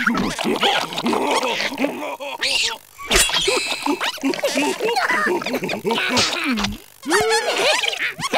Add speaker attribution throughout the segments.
Speaker 1: ハハハハハ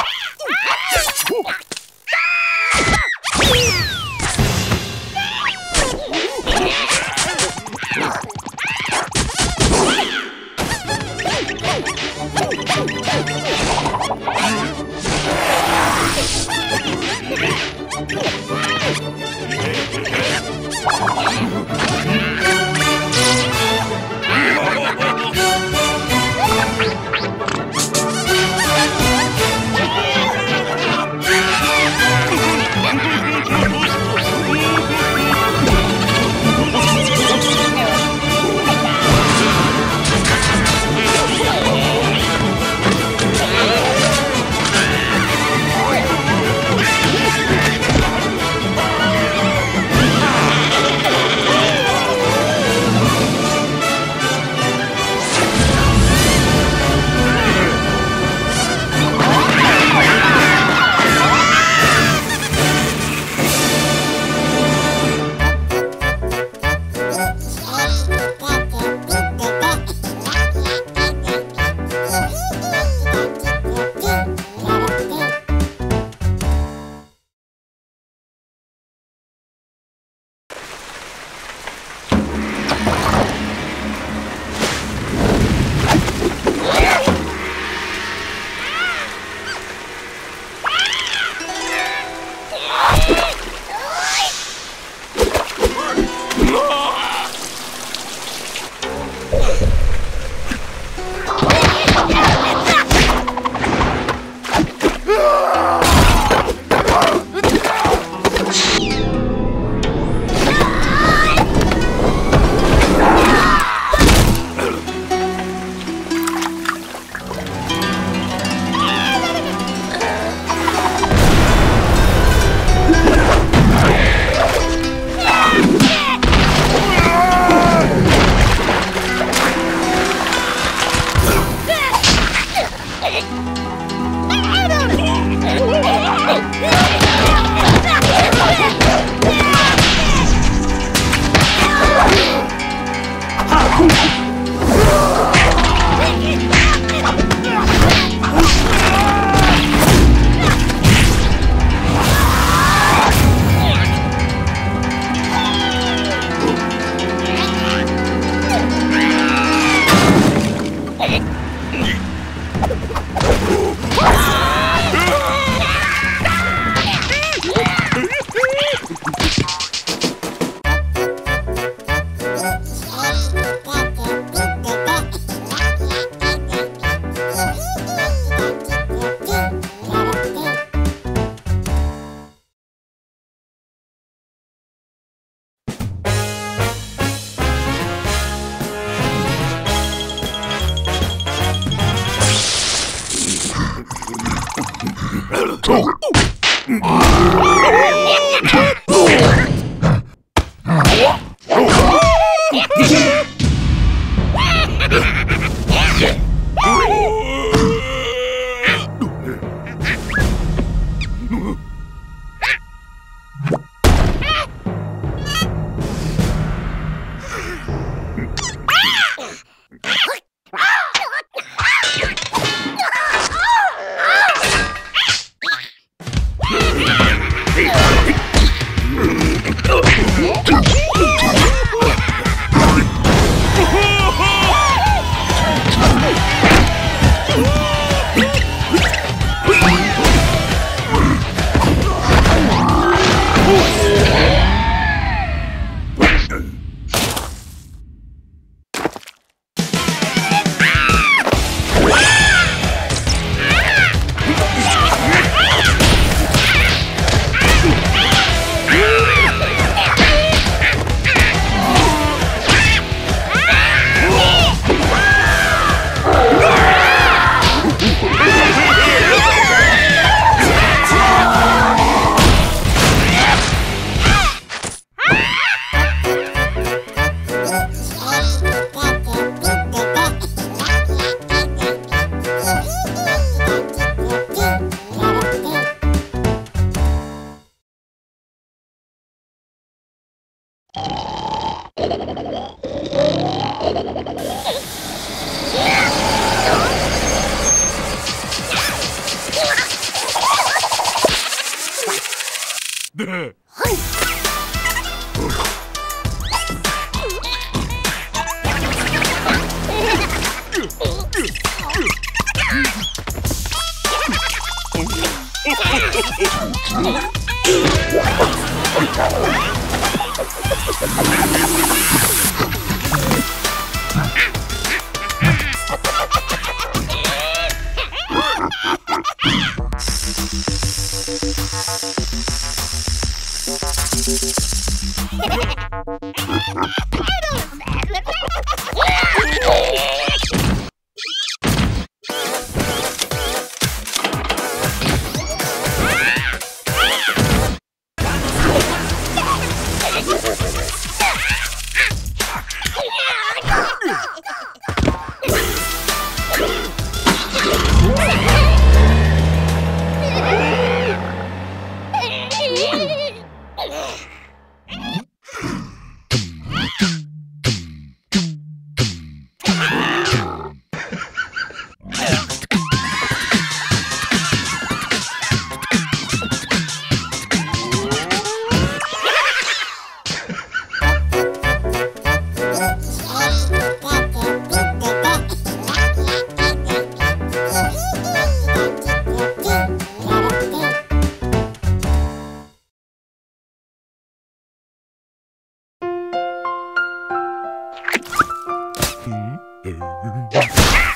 Speaker 1: Oh.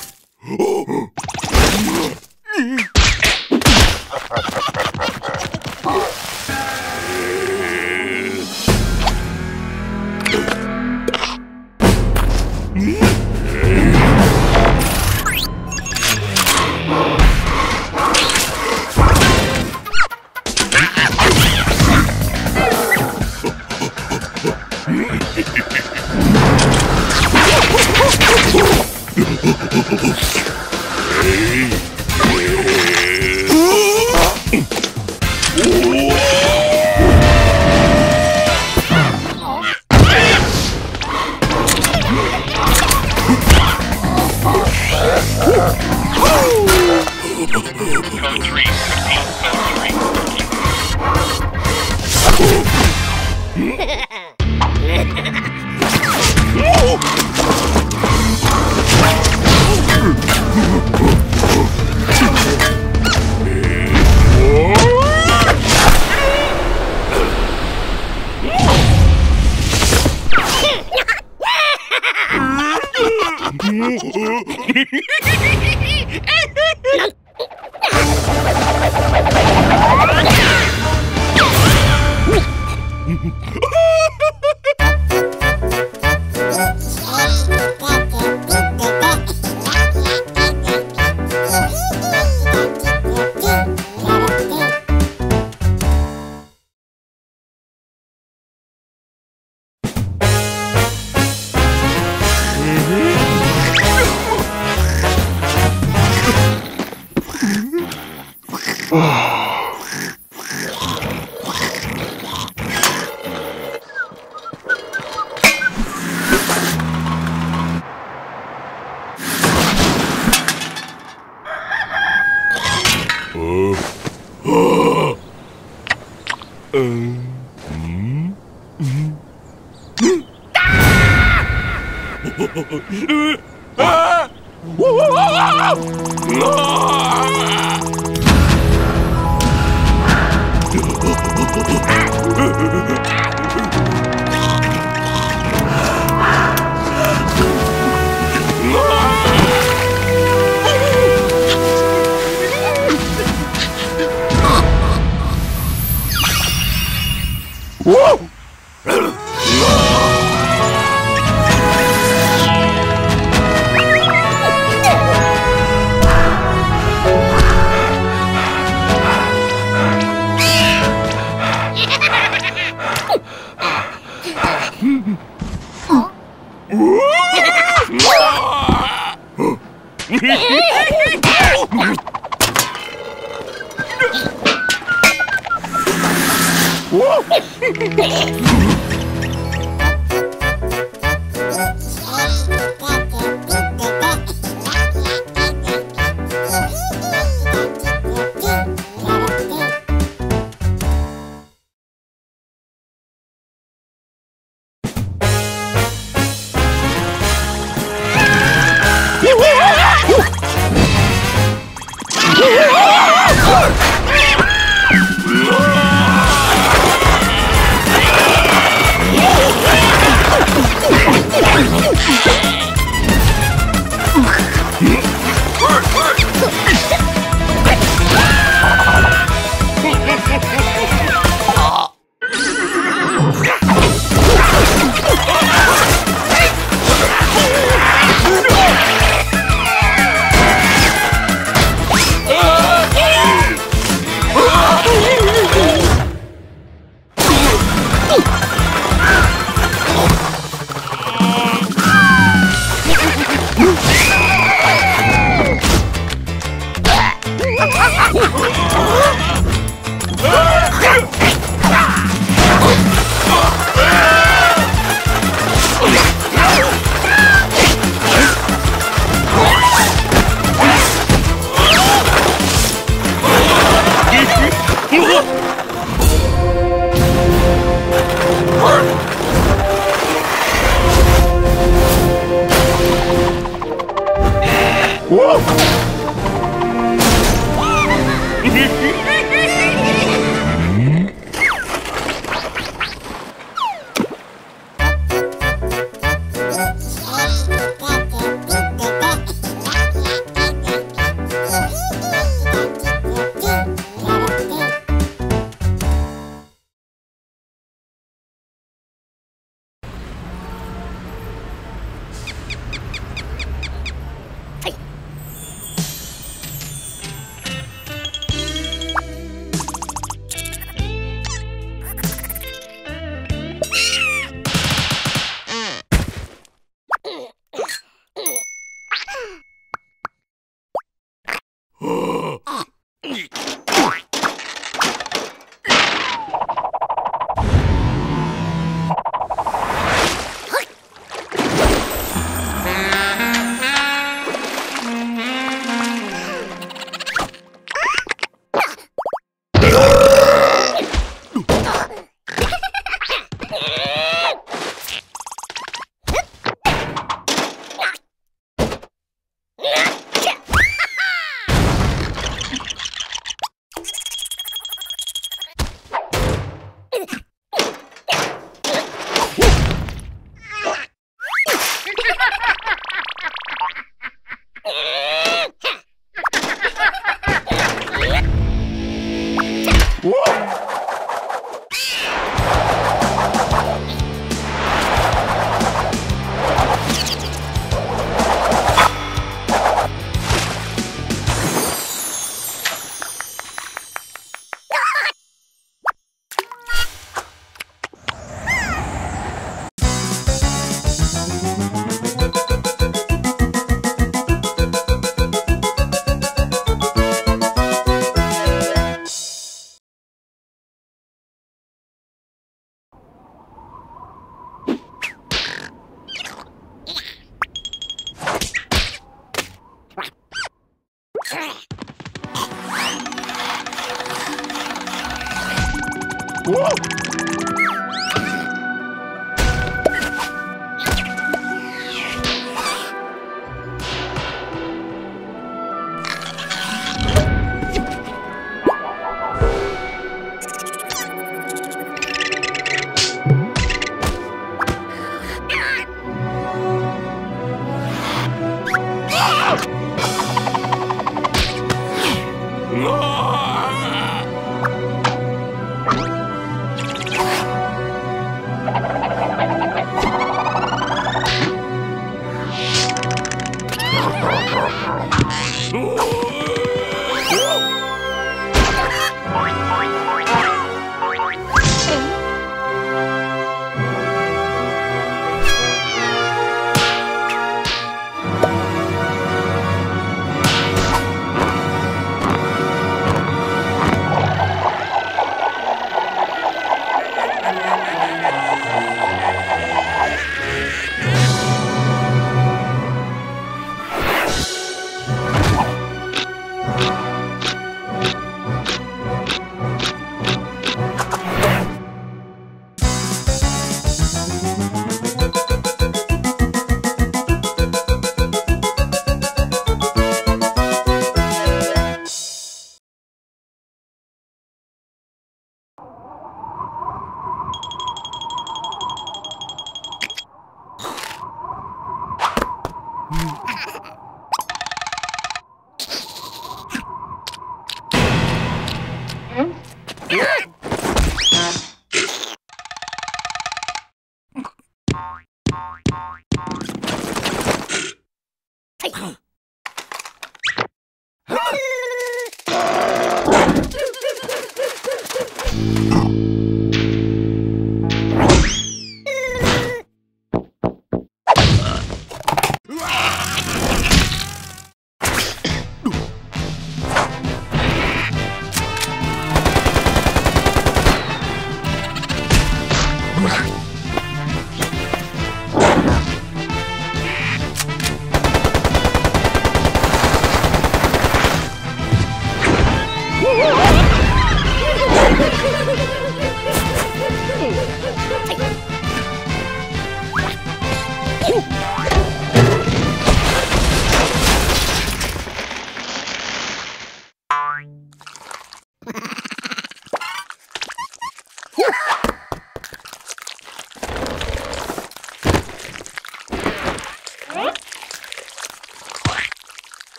Speaker 1: Whoa!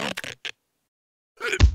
Speaker 1: Ugh.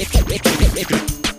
Speaker 1: Rick, Rick, Rick, Rick, Rick.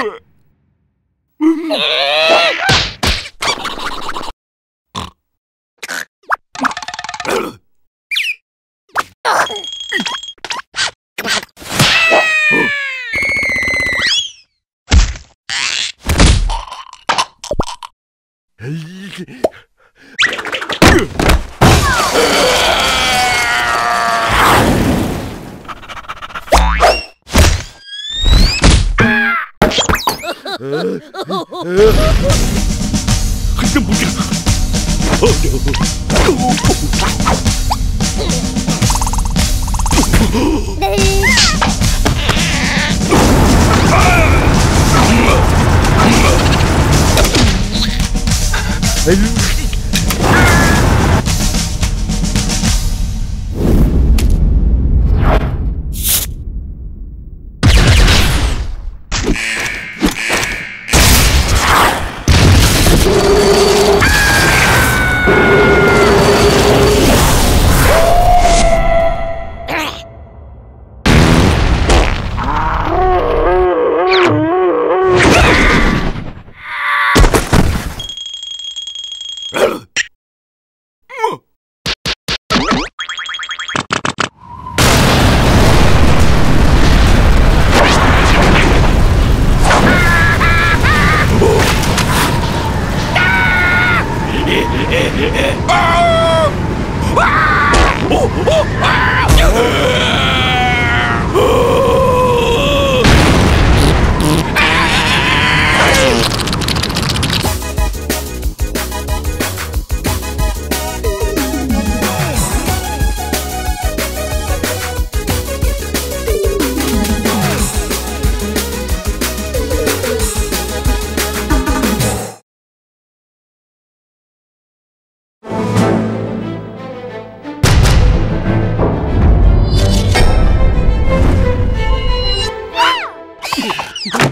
Speaker 1: 呃 呃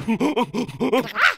Speaker 1: ah!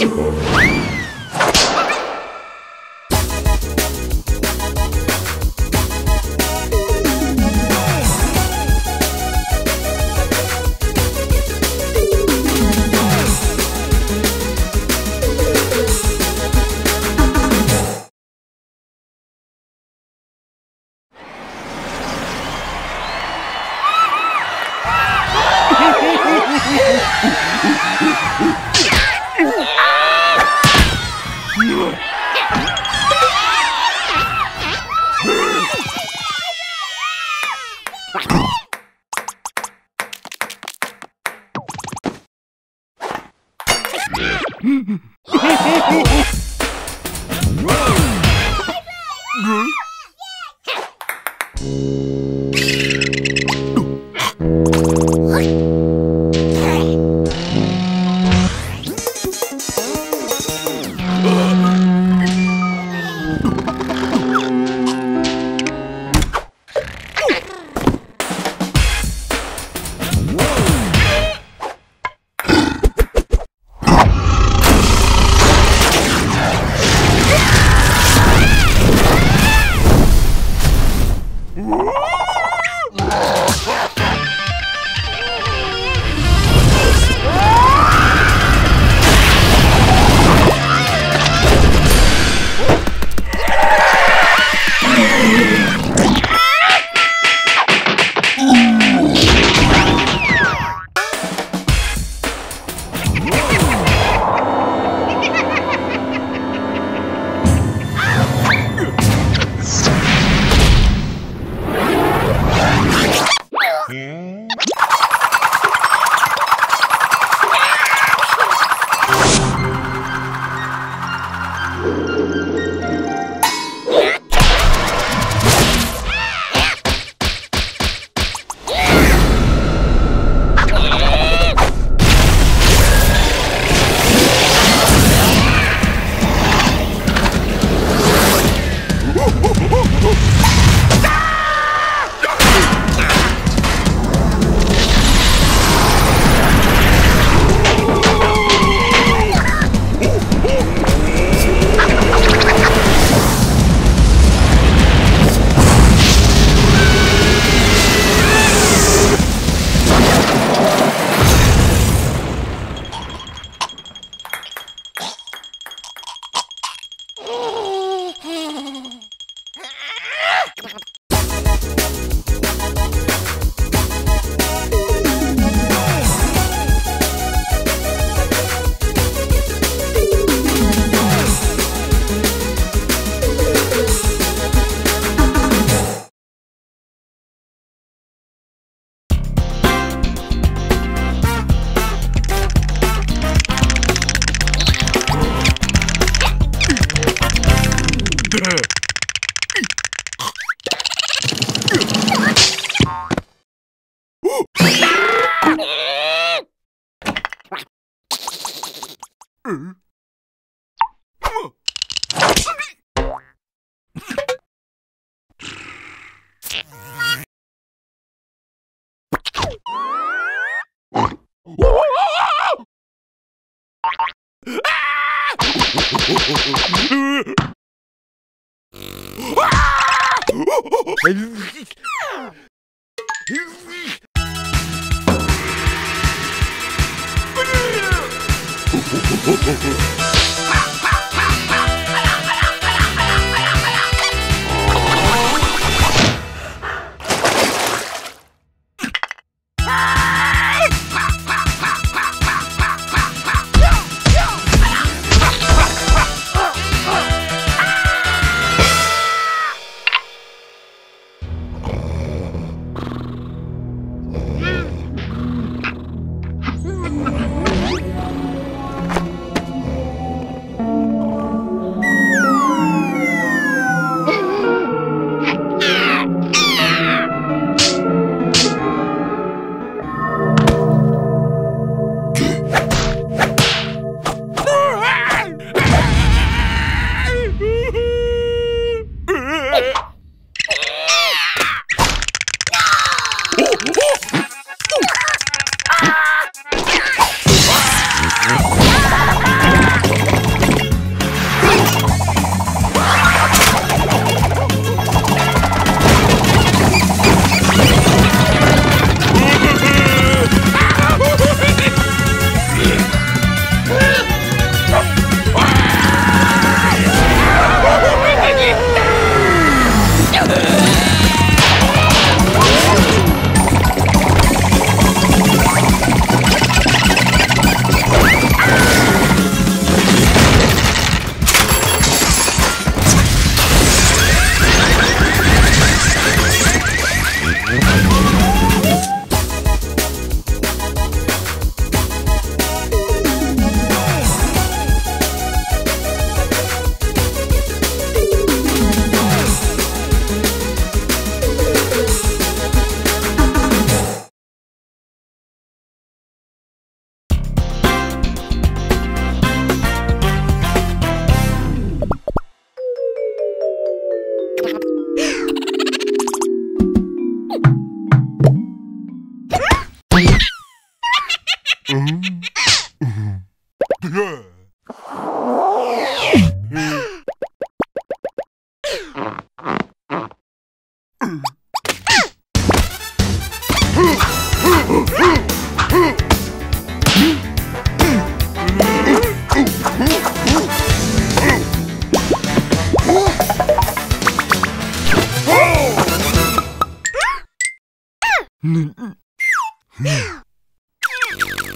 Speaker 1: Thank you.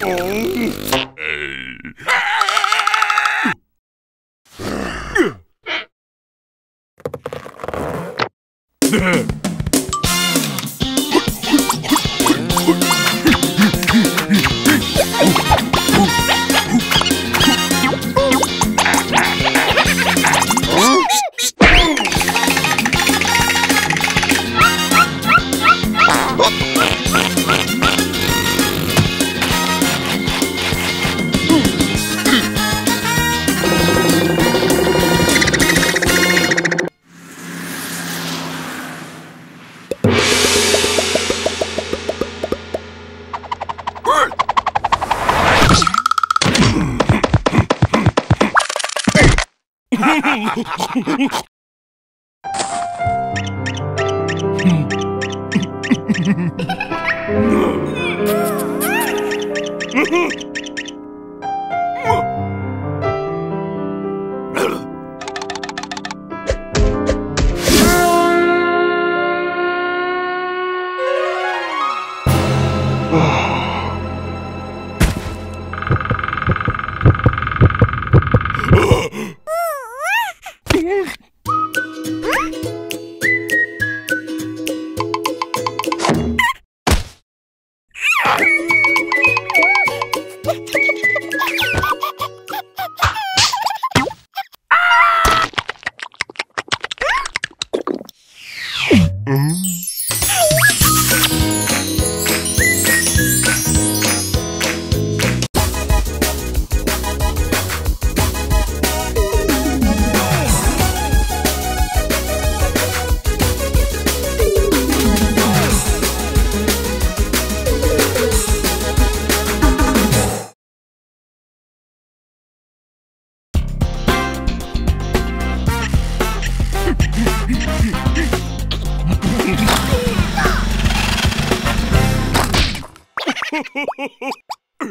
Speaker 1: Oh.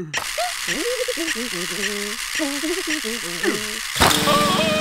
Speaker 1: oh!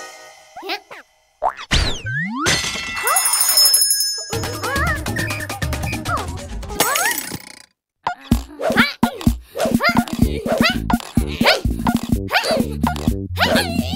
Speaker 1: Bye.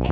Speaker 1: Hey!